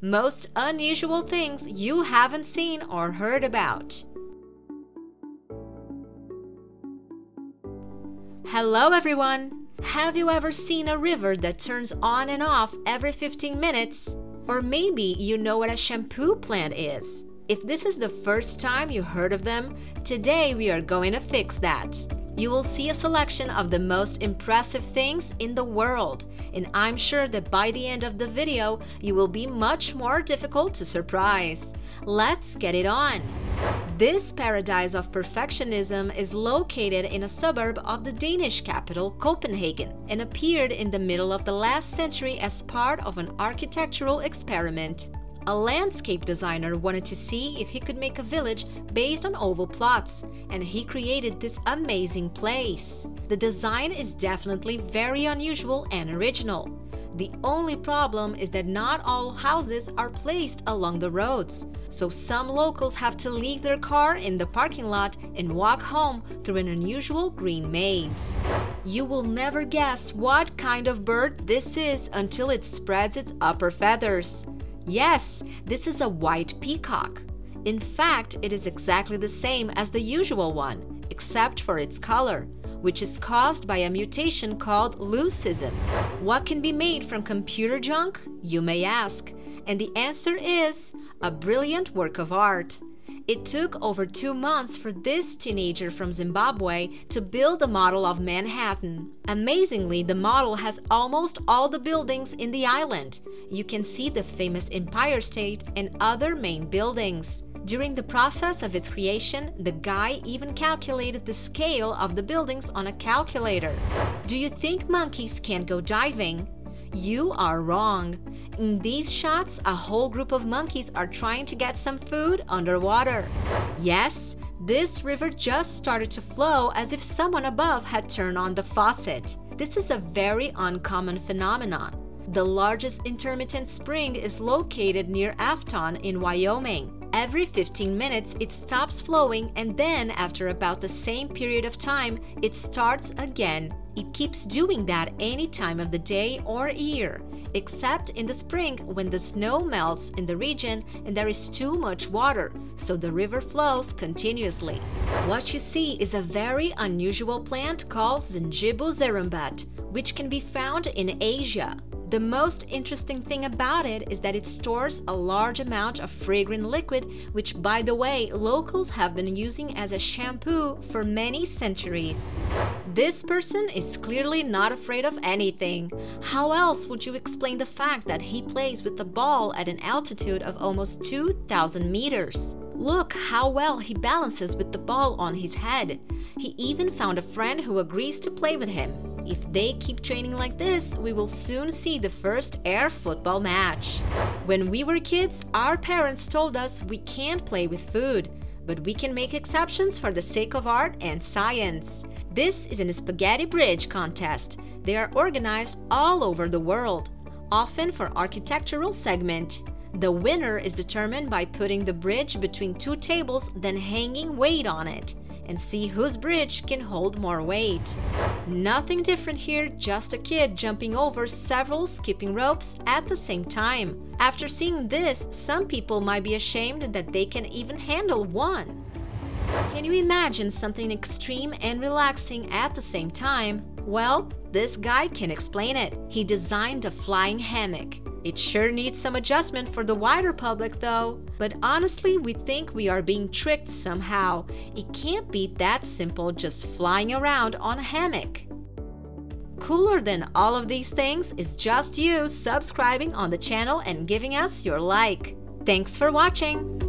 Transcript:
Most unusual things you haven't seen or heard about. Hello everyone! Have you ever seen a river that turns on and off every 15 minutes? Or maybe you know what a shampoo plant is. If this is the first time you heard of them, today we are going to fix that. You will see a selection of the most impressive things in the world, and I'm sure that by the end of the video, you will be much more difficult to surprise. Let's get it on! This paradise of perfectionism is located in a suburb of the Danish capital Copenhagen and appeared in the middle of the last century as part of an architectural experiment. A landscape designer wanted to see if he could make a village based on oval plots, and he created this amazing place. The design is definitely very unusual and original. The only problem is that not all houses are placed along the roads, so some locals have to leave their car in the parking lot and walk home through an unusual green maze. You will never guess what kind of bird this is until it spreads its upper feathers. Yes, this is a white peacock. In fact, it is exactly the same as the usual one, except for its color, which is caused by a mutation called leucism. What can be made from computer junk, you may ask? And the answer is a brilliant work of art. It took over two months for this teenager from Zimbabwe to build the model of Manhattan. Amazingly, the model has almost all the buildings in the island. You can see the famous Empire State and other main buildings. During the process of its creation, the guy even calculated the scale of the buildings on a calculator. Do you think monkeys can't go diving? You are wrong. In these shots, a whole group of monkeys are trying to get some food underwater. Yes, this river just started to flow as if someone above had turned on the faucet. This is a very uncommon phenomenon. The largest intermittent spring is located near Afton in Wyoming. Every 15 minutes, it stops flowing, and then, after about the same period of time, it starts again. It keeps doing that any time of the day or year, except in the spring when the snow melts in the region and there is too much water, so the river flows continuously. What you see is a very unusual plant called Zingiber zerumbet, which can be found in Asia. The most interesting thing about it is that it stores a large amount of fragrant liquid, which, by the way, locals have been using as a shampoo for many centuries. This person is clearly not afraid of anything. How else would you explain the fact that he plays with the ball at an altitude of almost 2,000 meters? Look how well he balances with the ball on his head. He even found a friend who agrees to play with him. If they keep training like this, we will soon see the first air football match. When we were kids, our parents told us we can't play with food, but we can make exceptions for the sake of art and science. This is an spaghetti bridge contest. They are organized all over the world, often for architectural segment. The winner is determined by putting the bridge between two tables, then hanging weight on it and see whose bridge can hold more weight. Nothing different here, just a kid jumping over several skipping ropes at the same time. After seeing this, some people might be ashamed that they can even handle one. Can you imagine something extreme and relaxing at the same time? Well, this guy can explain it. He designed a flying hammock. It sure needs some adjustment for the wider public though. But honestly, we think we are being tricked somehow. It can't be that simple just flying around on a hammock. Cooler than all of these things is just you subscribing on the channel and giving us your like. Thanks for watching!